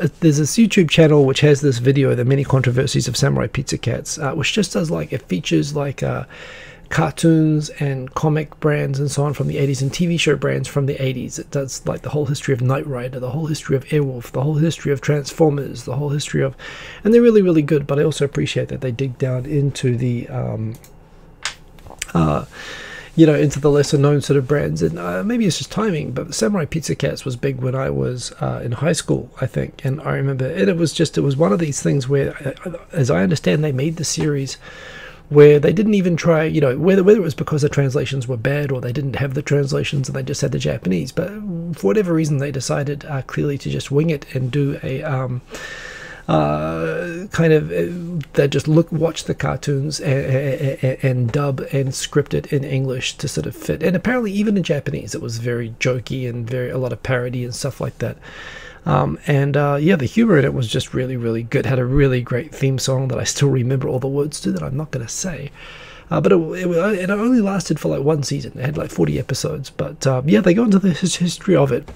there's this YouTube channel which has this video, the many controversies of Samurai Pizza Cats, uh, which just does like it features like uh, cartoons and comic brands and so on from the 80s and TV show brands from the 80s. It does like the whole history of Knight Rider, the whole history of Airwolf, the whole history of Transformers, the whole history of, and they're really really good. But I also appreciate that they dig down into the. Um, uh, you know, into the lesser known sort of brands. And uh, maybe it's just timing, but Samurai Pizza Cats was big when I was uh, in high school, I think. And I remember, and it was just, it was one of these things where, uh, as I understand, they made the series where they didn't even try, you know, whether, whether it was because the translations were bad or they didn't have the translations and they just had the Japanese. But for whatever reason, they decided uh, clearly to just wing it and do a. Um, uh, kind of uh, that just look watch the cartoons and, and, and, dub and script it in English to sort of fit. And apparently, even in Japanese, it was very jokey and very a lot of parody and stuff like that. Um, and uh, yeah, the humor in it was just really, really good. Had a really great theme song that I still remember all the words to that I'm not going to say. Uh, but it, it, it, only lasted for like one season. It had like 40 episodes. But um, yeah, they go into the history of it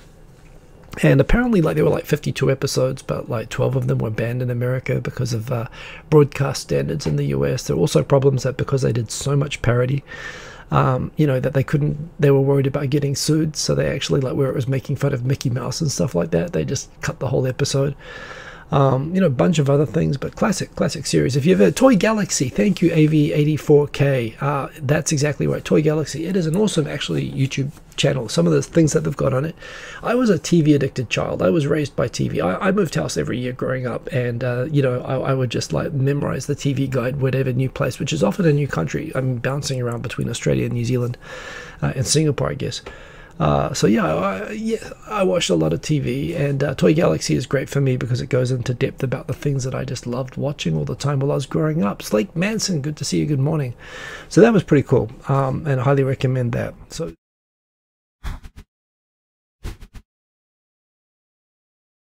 and apparently like there were like 52 episodes but like 12 of them were banned in america because of uh, broadcast standards in the us there were also problems that because they did so much parody um, you know that they couldn't they were worried about getting sued. So they actually like where it was making fun of mickey mouse and stuff like that they just cut the whole episode um, you know, a bunch of other things, but classic, classic series. If you've ever Toy Galaxy, thank you, AV84K. Uh, that's exactly right, Toy Galaxy. It is an awesome, actually, YouTube channel. Some of the things that they've got on it. I was a TV addicted child. I was raised by TV. I, I moved house every year growing up, and uh, you know, I, I, would just like memorize the TV guide, whatever new place, which is often a new country. I'm bouncing around between Australia and New Zealand uh, and Singapore, I guess. Uh, so yeah I, yeah, I watched a lot of TV, and uh, Toy Galaxy is great for me because it goes into depth about the things that I just loved watching all the time while I was growing up. Slake Manson, good to see you. Good morning. So that was pretty cool, um, and I highly recommend that. So.